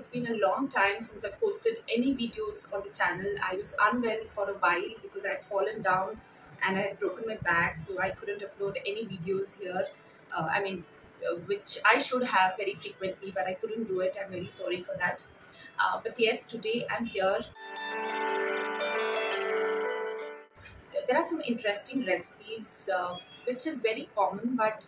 it's been a long time since I've posted any videos on the channel. I was unwell for a while because I had fallen down and I had broken my back, so I couldn't upload any videos here. Uh, I mean, uh, which I should have very frequently, but I couldn't do it. I'm very sorry for that. Uh, but yes, today I'm here. There are some interesting recipes uh, which is very common, but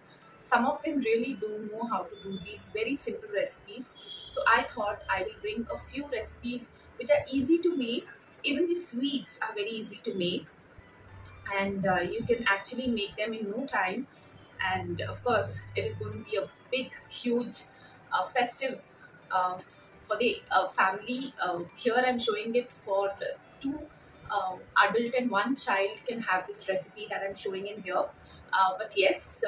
some of them really do know how to do these very simple recipes. So I thought I will bring a few recipes which are easy to make. Even the sweets are very easy to make, and uh, you can actually make them in no time. And of course, it is going to be a big, huge, uh, festive uh, for the uh, family. Uh, here I'm showing it for two um, adult and one child can have this recipe that I'm showing in here. Uh, but yes,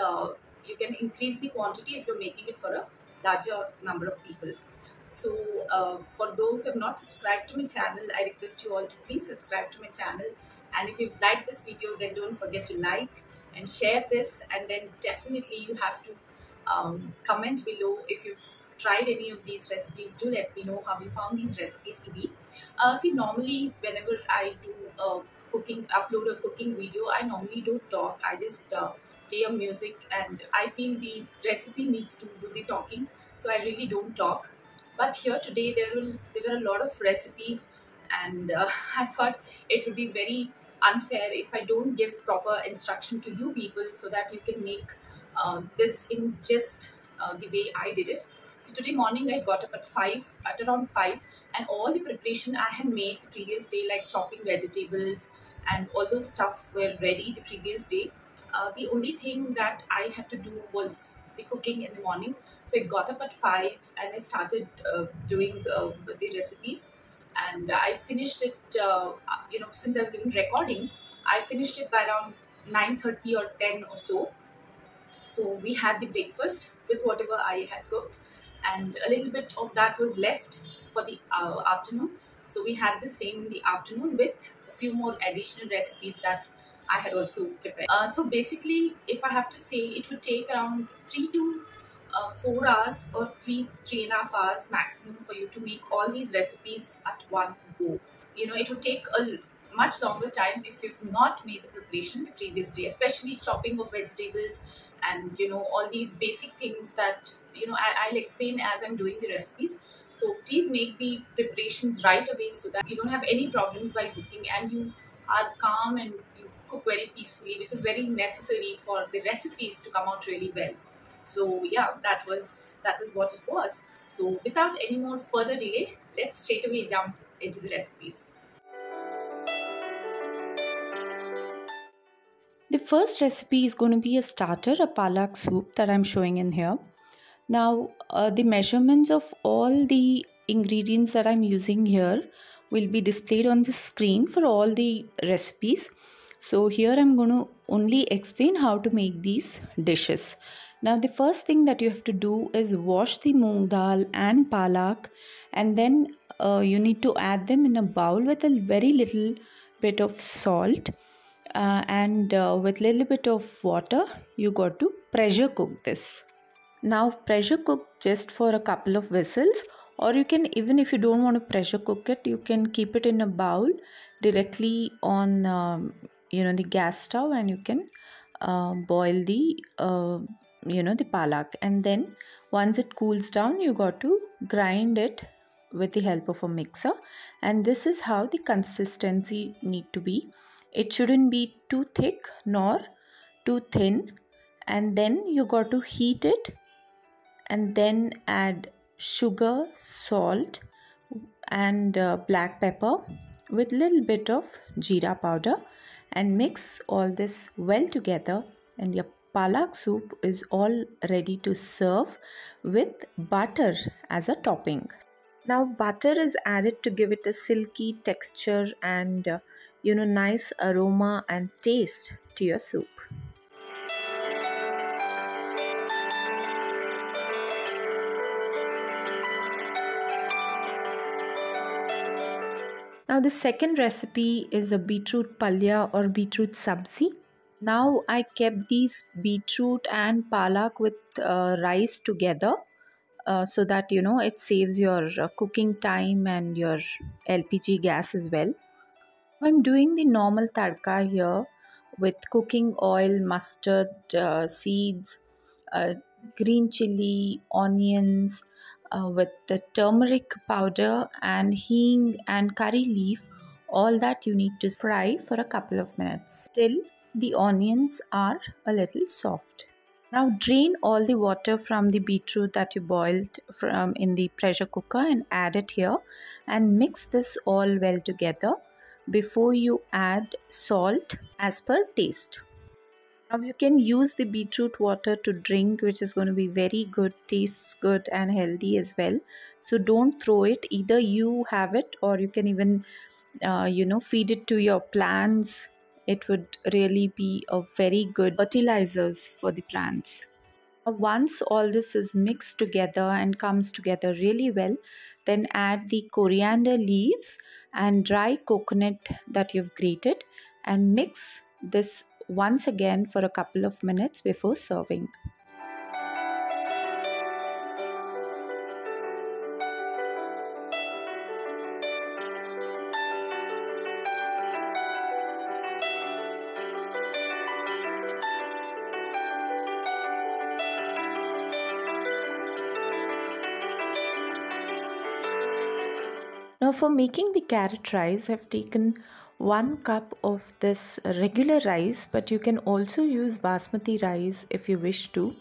you can increase the quantity if you're making it for a larger number of people. So uh, for those who have not subscribed to my channel, I request you all to please subscribe to my channel. And if you've liked this video, then don't forget to like and share this. And then definitely you have to um, comment below if you've tried any of these recipes. Do let me know how you found these recipes to be. Uh, see, normally whenever I do a cooking, upload a cooking video, I normally don't talk. I just uh, play a music and I feel the recipe needs to do the talking. So I really don't talk. But here today there will there were a lot of recipes and uh, I thought it would be very unfair if I don't give proper instruction to you people so that you can make uh, this in just uh, the way I did it. So today morning I got up at 5, at around 5 and all the preparation I had made the previous day like chopping vegetables and all those stuff were ready the previous day. Uh, the only thing that I had to do was the cooking in the morning. So I got up at 5 and I started uh, doing uh, the recipes and I finished it, uh, you know, since I was even recording, I finished it by around 9.30 or 10 or so. So we had the breakfast with whatever I had cooked and a little bit of that was left for the uh, afternoon. So we had the same in the afternoon with a few more additional recipes that I had also prepared. Uh, so basically, if I have to say, it would take around three to uh, four hours or three three and a half hours maximum for you to make all these recipes at one go. You know, it would take a much longer time if you've not made the preparation the previous day, especially chopping of vegetables and you know all these basic things that you know I, I'll explain as I'm doing the recipes. So please make the preparations right away so that you don't have any problems while cooking and you are calm and cook very peacefully, which is very necessary for the recipes to come out really well. So yeah, that was that was what it was. So without any more further delay, let's straight away jump into the recipes. The first recipe is going to be a starter, a palak soup that I'm showing in here. Now, uh, the measurements of all the ingredients that I'm using here will be displayed on the screen for all the recipes. So here I'm going to only explain how to make these dishes. Now the first thing that you have to do is wash the moong dal and palak and then uh, you need to add them in a bowl with a very little bit of salt uh, and uh, with little bit of water you got to pressure cook this now pressure cook just for a couple of whistles or you can even if you don't want to pressure cook it you can keep it in a bowl directly on um, you know the gas stove and you can uh, boil the uh, you know the palak. And then once it cools down you got to grind it with the help of a mixer. And this is how the consistency need to be. It shouldn't be too thick nor too thin. And then you got to heat it and then add sugar salt and uh, black pepper with little bit of jeera powder and mix all this well together and your palak soup is all ready to serve with butter as a topping. Now butter is added to give it a silky texture and uh, you know nice aroma and taste to your soup now the second recipe is a beetroot palya or beetroot sabzi. Now i kept these beetroot and palak with uh, rice together uh, so that you know it saves your uh, cooking time and your lpg gas as well. I'm doing the normal tadka here with cooking oil mustard uh, seeds uh, green chili onions uh, with the turmeric powder and hing and curry leaf all that you need to fry for a couple of minutes till the onions are a little soft now drain all the water from the beetroot that you boiled from in the pressure cooker and add it here and mix this all well together before you add salt as per taste. Now you can use the beetroot water to drink which is going to be very good, tastes good and healthy as well. So don't throw it either you have it or you can even uh, you know feed it to your plants it would really be a very good fertilizers for the plants. Once all this is mixed together and comes together really well, then add the coriander leaves and dry coconut that you've grated and mix this once again for a couple of minutes before serving. Now for making the carrot rice, I've taken one cup of this regular rice, but you can also use basmati rice if you wish to.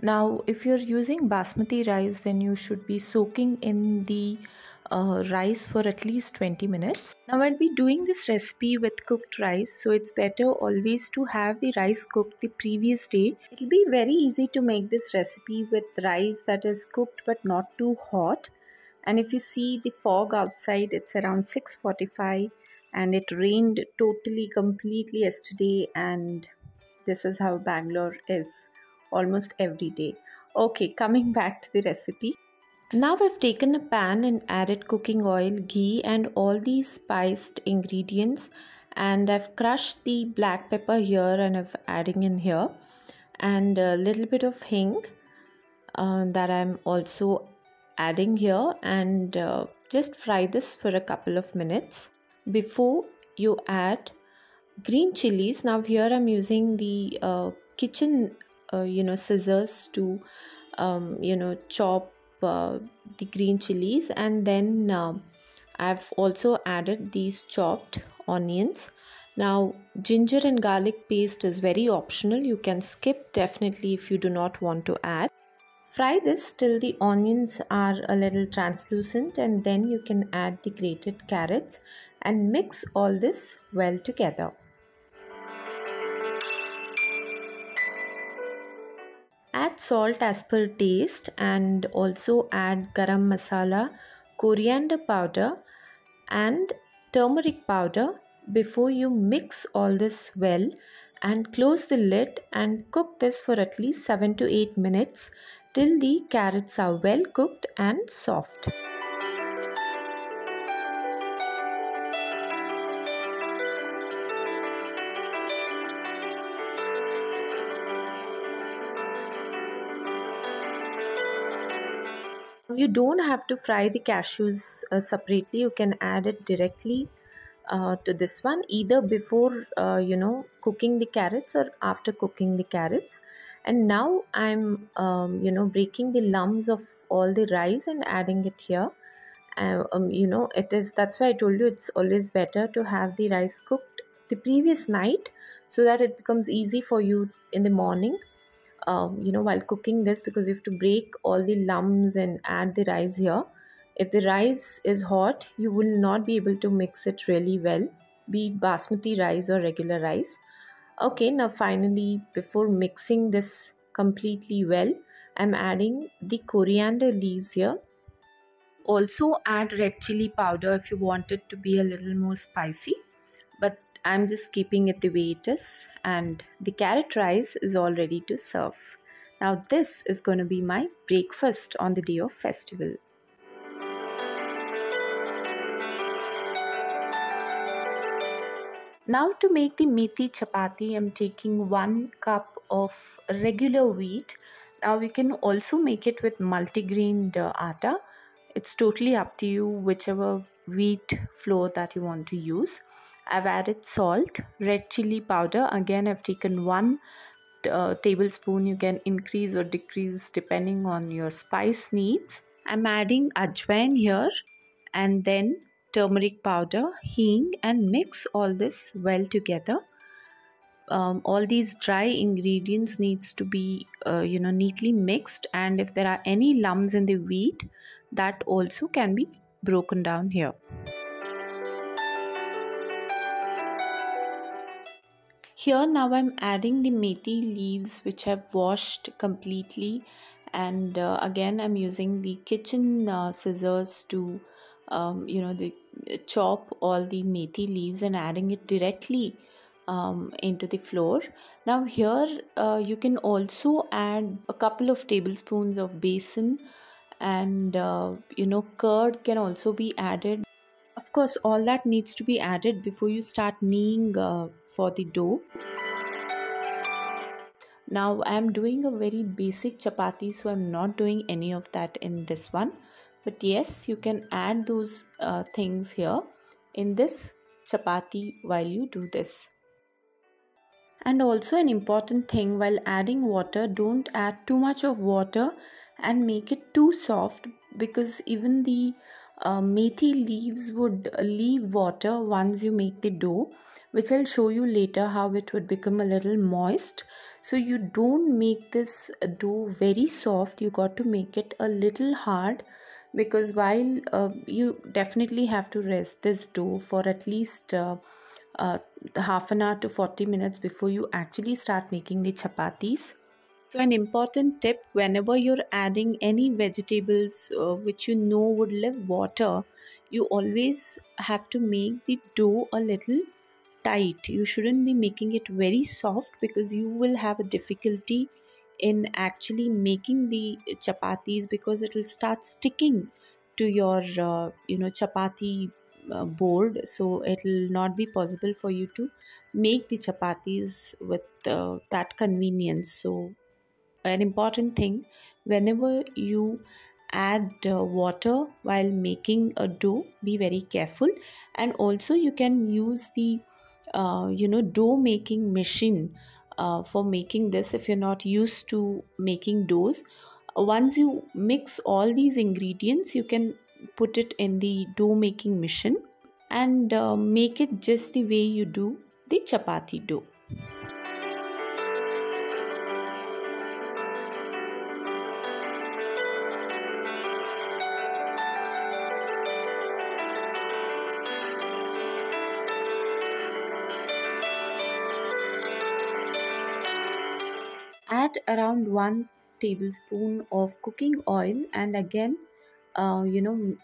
Now, if you're using basmati rice, then you should be soaking in the uh, rice for at least 20 minutes. Now, I'll be doing this recipe with cooked rice, so it's better always to have the rice cooked the previous day. It'll be very easy to make this recipe with rice that is cooked but not too hot and if you see the fog outside it's around 6:45 and it rained totally completely yesterday and this is how Bangalore is almost every day. Okay coming back to the recipe. Now I've taken a pan and added cooking oil ghee and all these spiced ingredients and I've crushed the black pepper here and I'm adding in here and a little bit of hing uh, that I'm also adding here and uh, just fry this for a couple of minutes before you add green chilies now here i'm using the uh, kitchen uh, you know scissors to um, you know chop uh, the green chilies. And then uh, i've also added these chopped onions. Now ginger and garlic paste is very optional. You can skip definitely if you do not want to add. Fry this till the onions are a little translucent and then you can add the grated carrots and mix all this well together. Add salt as per taste and also add garam masala, coriander powder and turmeric powder before you mix all this well and close the lid and cook this for at least 7 to 8 minutes till the carrots are well cooked and soft. You don't have to fry the cashews uh, separately, you can add it directly uh, to this one either before uh, you know cooking the carrots or after cooking the carrots. And now i'm um, you know breaking the lumps of all the rice and adding it here. Uh, um, you know it is that's why i told you it's always better to have the rice cooked the previous night so that it becomes easy for you in the morning um, you know while cooking this because you have to break all the lumps and add the rice here. If the rice is hot you will not be able to mix it really well be it basmati rice or regular rice. Okay now finally before mixing this completely well i'm adding the coriander leaves here. Also add red chili powder if you want it to be a little more spicy i'm just keeping it the way it is and the carrot rice is all ready to serve. Now this is going to be my breakfast on the day of festival. Now to make the methi chapati, I'm taking one cup of regular wheat. Now we can also make it with multigrain uh, atta. It's totally up to you whichever wheat flour that you want to use i've added salt red chili powder. Again i've taken one uh, tablespoon. You can increase or decrease depending on your spice needs. I'm adding ajwain here and then turmeric powder hing and mix all this well together. Um, all these dry ingredients needs to be uh, you know neatly mixed. And if there are any lumps in the wheat that also can be broken down here here now i'm adding the methi leaves which i've washed completely. And uh, again i'm using the kitchen uh, scissors to um, you know the chop all the methi leaves and adding it directly um, into the flour now here uh, you can also add a couple of tablespoons of besan and uh, you know curd can also be added of course all that needs to be added before you start kneading uh, for the dough. Now i'm doing a very basic chapati so i'm not doing any of that in this one. But yes you can add those uh, things here in this chapati while you do this. And also an important thing while adding water don't add too much of water and make it too soft because even the uh, methi leaves would leave water once you make the dough which I'll show you later how it would become a little moist so you don't make this dough very soft you got to make it a little hard because while uh, you definitely have to rest this dough for at least uh, uh, half an hour to 40 minutes before you actually start making the chapatis. So, an important tip whenever you're adding any vegetables uh, which you know would leave water, you always have to make the dough a little tight. You shouldn't be making it very soft because you will have a difficulty in actually making the chapatis because it will start sticking to your uh, you know chapati uh, board so it will not be possible for you to make the chapatis with uh, that convenience so an important thing. Whenever you add uh, water while making a dough be very careful. And also you can use the uh, you know dough making machine uh, for making this if you're not used to making doughs. Once you mix all these ingredients you can put it in the dough making machine and uh, make it just the way you do the chapati dough. Around 1 tablespoon of cooking oil and again uh, you know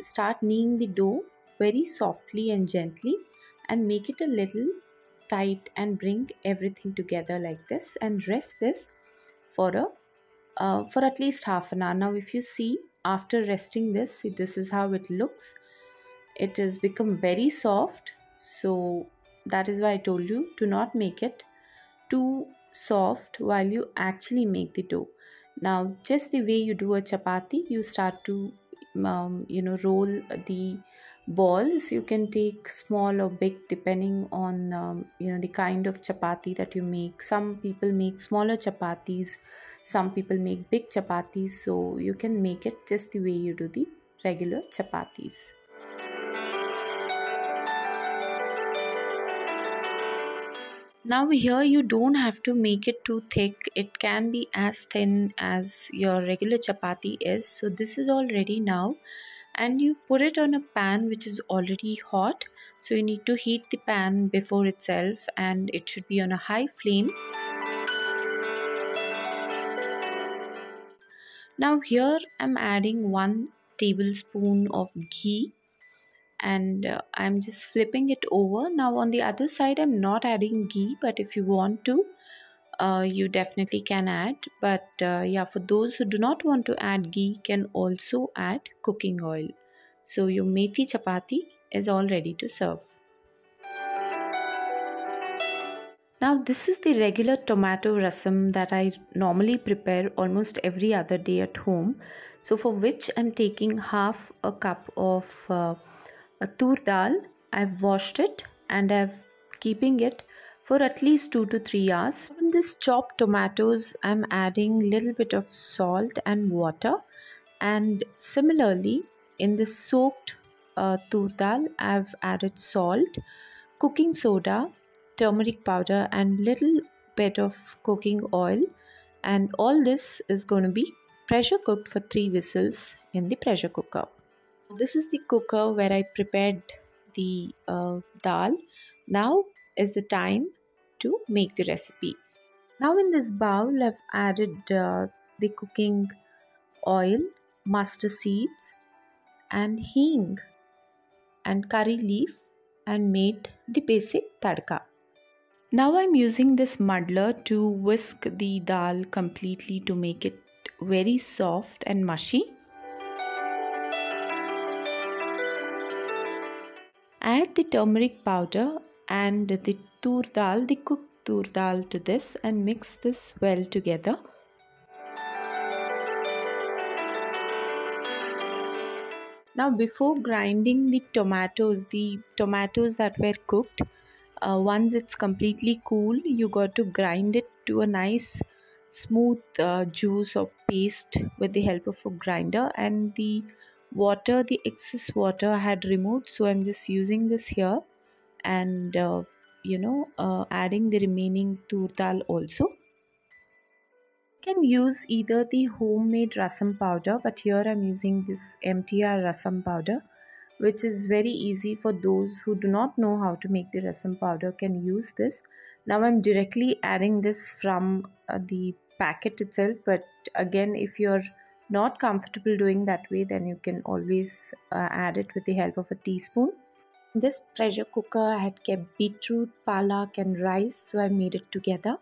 start kneading the dough very softly and gently and make it a little tight and bring everything together like this and rest this for a uh, for at least half an hour. Now if you see after resting this see this is how it looks. It has become very soft. So that is why i told you to not make it too soft while you actually make the dough. Now just the way you do a chapati you start to um, you know roll the balls. You can take small or big depending on um, you know the kind of chapati that you make. Some people make smaller chapatis some people make big chapatis. So you can make it just the way you do the regular chapatis now here you don't have to make it too thick. It can be as thin as your regular chapati is. So this is all ready now. And you put it on a pan which is already hot. So you need to heat the pan before itself and it should be on a high flame. Now here i'm adding one tablespoon of ghee and uh, i'm just flipping it over. Now on the other side i'm not adding ghee but if you want to uh, you definitely can add. But uh, yeah for those who do not want to add ghee can also add cooking oil. So your methi chapati is all ready to serve. Now, this is the regular tomato rasam that I normally prepare almost every other day at home. So, for which I'm taking half a cup of uh, a tur dal. I've washed it and I've keeping it for at least 2 to 3 hours. In this chopped tomatoes, I'm adding little bit of salt and water. And similarly, in the soaked uh, tur dal, I've added salt, cooking soda, turmeric powder and little bit of cooking oil and all this is going to be pressure cooked for 3 whistles in the pressure cooker. This is the cooker where I prepared the uh, dal. Now is the time to make the recipe. Now in this bowl I've added uh, the cooking oil, mustard seeds and hing and curry leaf and made the basic tadka. Now I'm using this muddler to whisk the dal completely to make it very soft and mushy. Add the turmeric powder and the tur dal, the cooked tur dal to this and mix this well together. Now before grinding the tomatoes, the tomatoes that were cooked, uh, once it's completely cool you got to grind it to a nice smooth uh, juice or paste with the help of a grinder and the water the excess water I had removed so i'm just using this here and uh, you know uh, adding the remaining tur dal also. You can use either the homemade rasam powder but here i'm using this mtr rasam powder which is very easy for those who do not know how to make the rasam powder can use this. Now i'm directly adding this from uh, the packet itself but again if you're not comfortable doing that way then you can always uh, add it with the help of a teaspoon this pressure cooker i had kept beetroot palak and rice so i made it together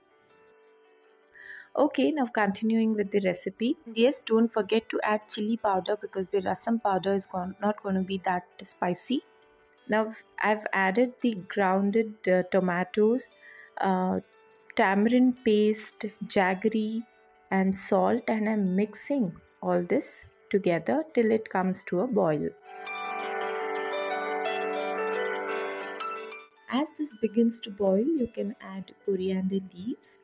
Okay, now continuing with the recipe. Yes, don't forget to add chili powder because the rasam powder is not going to be that spicy. Now I've added the grounded uh, tomatoes, uh, tamarind paste, jaggery and salt and I'm mixing all this together till it comes to a boil. As this begins to boil, you can add coriander leaves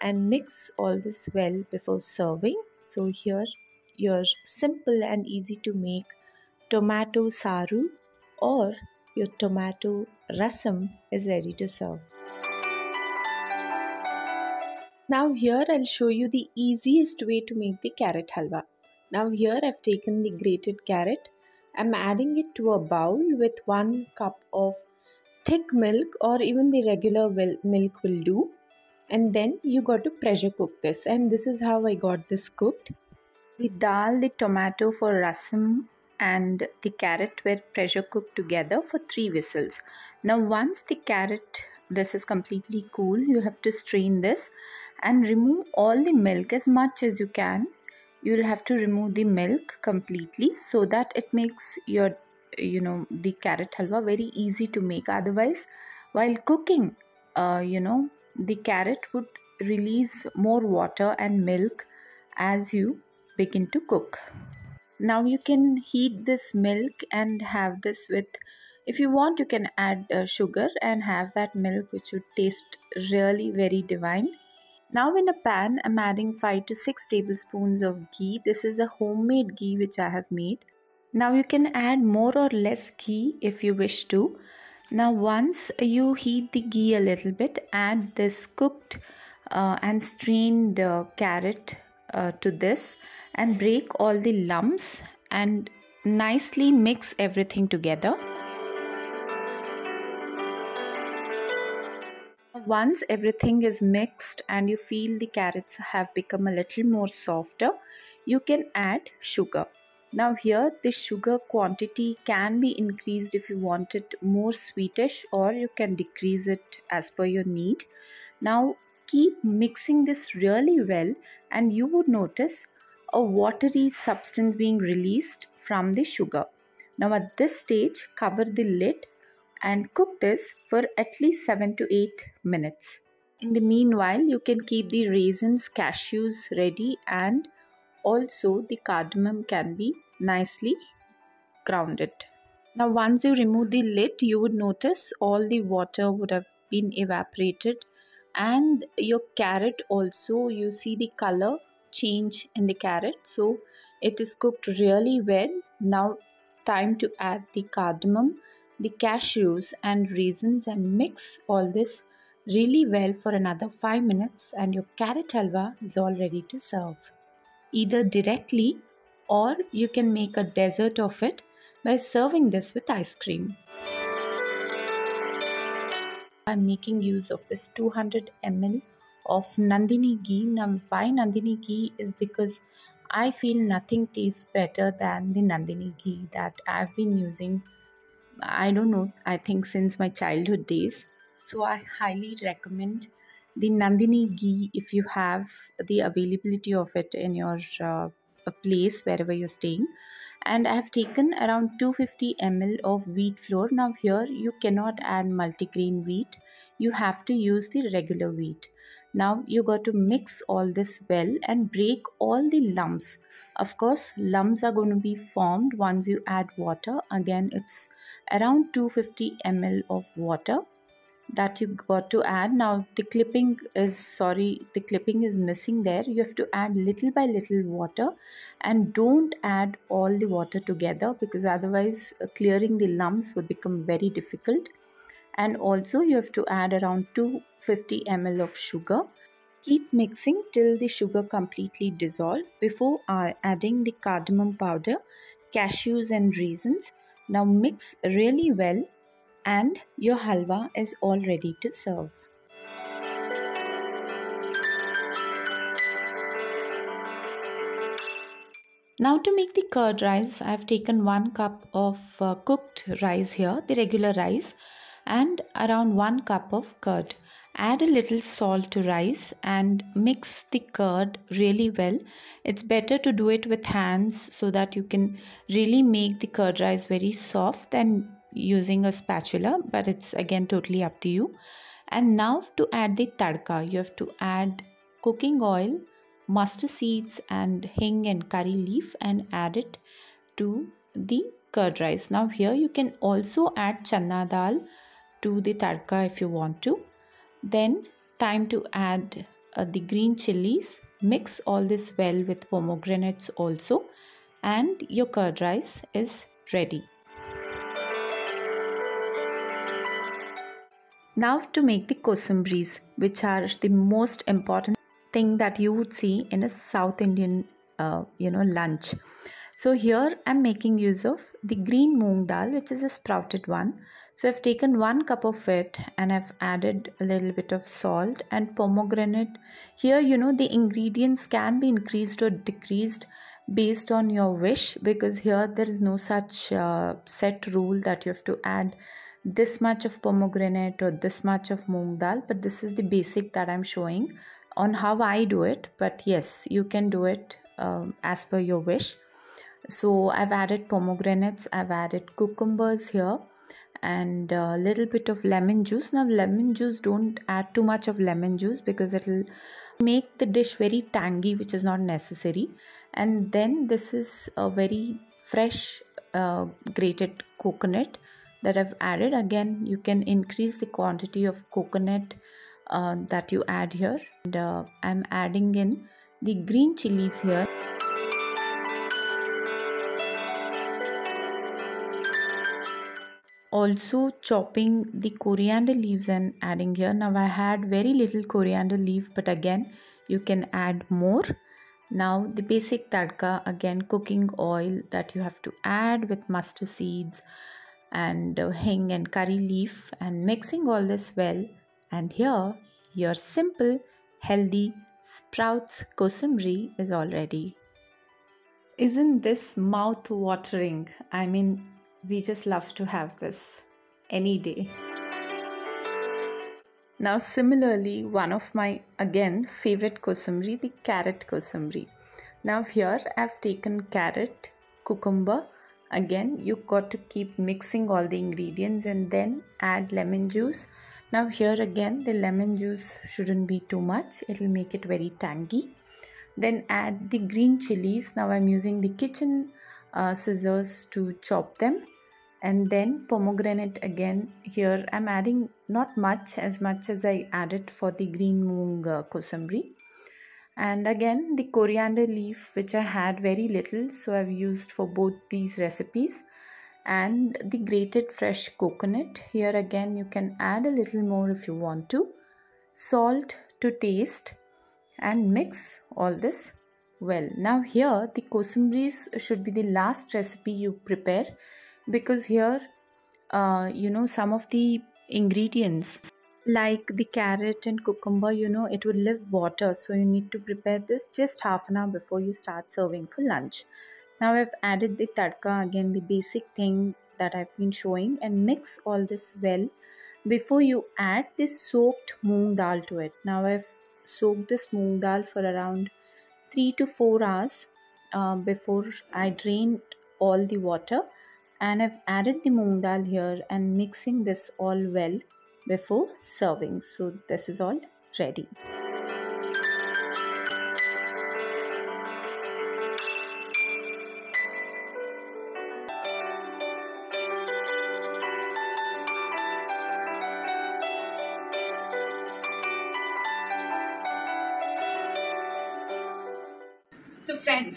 and mix all this well before serving. So here your simple and easy to make tomato saru or your tomato rasam is ready to serve. Now here I'll show you the easiest way to make the carrot halwa. Now here I've taken the grated carrot. I'm adding it to a bowl with 1 cup of thick milk or even the regular milk will do and then you got to pressure cook this and this is how I got this cooked. The dal, the tomato for rasam and the carrot were pressure cooked together for 3 whistles. Now once the carrot this is completely cool you have to strain this and remove all the milk as much as you can. You will have to remove the milk completely so that it makes your you know the carrot halwa very easy to make otherwise while cooking uh, you know the carrot would release more water and milk as you begin to cook. Now you can heat this milk and have this with if you want you can add uh, sugar and have that milk which would taste really very divine. Now in a pan I'm adding 5 to 6 tablespoons of ghee. This is a homemade ghee which I have made. Now you can add more or less ghee if you wish to now once you heat the ghee a little bit add this cooked uh, and strained uh, carrot uh, to this and break all the lumps and nicely mix everything together once everything is mixed and you feel the carrots have become a little more softer you can add sugar now here the sugar quantity can be increased if you want it more sweetish or you can decrease it as per your need. Now keep mixing this really well and you would notice a watery substance being released from the sugar. Now at this stage cover the lid and cook this for at least 7 to 8 minutes. In the meanwhile, you can keep the raisins, cashews ready and also the cardamom can be nicely grounded. Now once you remove the lid, you would notice all the water would have been evaporated and your carrot also you see the color change in the carrot so it is cooked really well now time to add the cardamom the cashews and raisins and mix all this really well for another 5 minutes and your carrot halwa is all ready to serve either directly or you can make a dessert of it by serving this with ice cream I'm making use of this 200 ml of Nandini ghee. Now, why Nandini ghee is because I feel nothing tastes better than the Nandini ghee that I've been using. I don't know, I think since my childhood days. So, I highly recommend the Nandini ghee if you have the availability of it in your uh, place wherever you're staying and I have taken around 250 ml of wheat flour. Now here you cannot add multigrain wheat. You have to use the regular wheat. Now you got to mix all this well and break all the lumps. Of course, lumps are going to be formed once you add water. Again, it's around 250 ml of water that you got to add. Now the clipping is sorry the clipping is missing there. You have to add little by little water and don't add all the water together because otherwise uh, clearing the lumps would become very difficult. And also you have to add around 250 ml of sugar keep mixing till the sugar completely dissolve before adding the cardamom powder cashews and raisins now mix really well and your halwa is all ready to serve. Now to make the curd rice, I have taken 1 cup of uh, cooked rice here, the regular rice and around 1 cup of curd. Add a little salt to rice and mix the curd really well. It's better to do it with hands so that you can really make the curd rice very soft and using a spatula but it's again totally up to you. And now to add the tadka you have to add cooking oil mustard seeds and hing and curry leaf and add it to the curd rice. Now here you can also add chana dal to the tadka if you want to then time to add uh, the green chilies. Mix all this well with pomegranates also. And your curd rice is ready. Now to make the kosamris, which are the most important thing that you would see in a South Indian, uh, you know, lunch. So here I'm making use of the green moong dal, which is a sprouted one. So I've taken one cup of it and I've added a little bit of salt and pomegranate. Here, you know, the ingredients can be increased or decreased based on your wish because here there is no such uh, set rule that you have to add this much of pomegranate or this much of moong dal but this is the basic that i'm showing on how i do it but yes you can do it um, as per your wish so i've added pomegranates i've added cucumbers here and a little bit of lemon juice. Now lemon juice don't add too much of lemon juice because it'll make the dish very tangy which is not necessary. And then this is a very fresh uh, grated coconut that I've added. Again you can increase the quantity of coconut uh, that you add here. And uh, I'm adding in the green chilies here also chopping the coriander leaves and adding here. Now I had very little coriander leaf but again you can add more. Now the basic tadka again cooking oil that you have to add with mustard seeds and uh, hing and curry leaf and mixing all this well. And here your simple healthy sprouts kosamri is all ready. Isn't this mouth watering i mean we just love to have this any day. Now similarly one of my again favorite kosamri the carrot kosamri. Now here i've taken carrot cucumber. Again you've got to keep mixing all the ingredients and then add lemon juice. Now here again the lemon juice shouldn't be too much. It will make it very tangy. Then add the green chilies. Now i'm using the kitchen uh, scissors to chop them and then pomegranate again. Here i'm adding not much as much as i added for the green moong uh, kosambi. And again the coriander leaf which i had very little so i've used for both these recipes. And the grated fresh coconut. Here again you can add a little more if you want to. Salt to taste and mix all this well. Now here the kosambiris should be the last recipe you prepare because here uh, you know some of the ingredients like the carrot and cucumber you know it will live water. So you need to prepare this just half an hour before you start serving for lunch. Now i've added the tadka again the basic thing that i've been showing and mix all this well before you add this soaked moong dal to it. Now i've soaked this moong dal for around 3 to 4 hours uh, before i drained all the water and I've added the moong dal here and mixing this all well before serving. So this is all ready.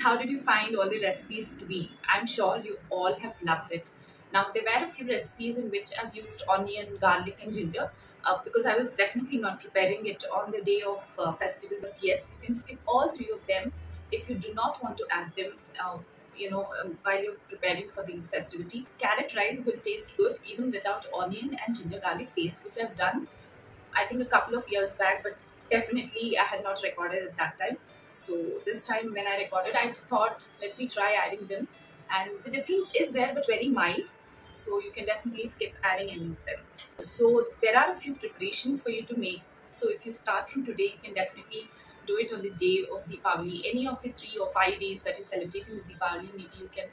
How did you find all the recipes to be? I'm sure you all have loved it. Now there were a few recipes in which I've used onion, garlic and ginger uh, because I was definitely not preparing it on the day of uh, festival. But yes, you can skip all three of them if you do not want to add them. Uh, you know, um, while you're preparing for the festivity, carrot rice will taste good even without onion and ginger garlic paste, which I've done, I think, a couple of years back. But definitely, I had not recorded at that time. So this time when I recorded, I thought, let me try adding them. And the difference is there, but very mild. So you can definitely skip adding any of them. So there are a few preparations for you to make. So if you start from today, you can definitely do it on the day of Deepavali. Any of the three or five days that you're celebrating with Deepavali, maybe you can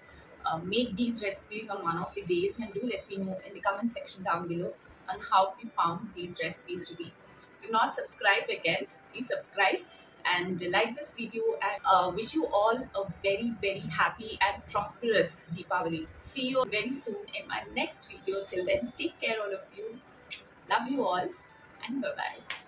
uh, make these recipes on one of the days and do let me know in the comment section down below on how you found these recipes to be. If you're not subscribed again, please subscribe and like this video and uh, wish you all a very very happy and prosperous Deepavali. See you very soon in my next video. Till then, take care all of you. Love you all and bye bye.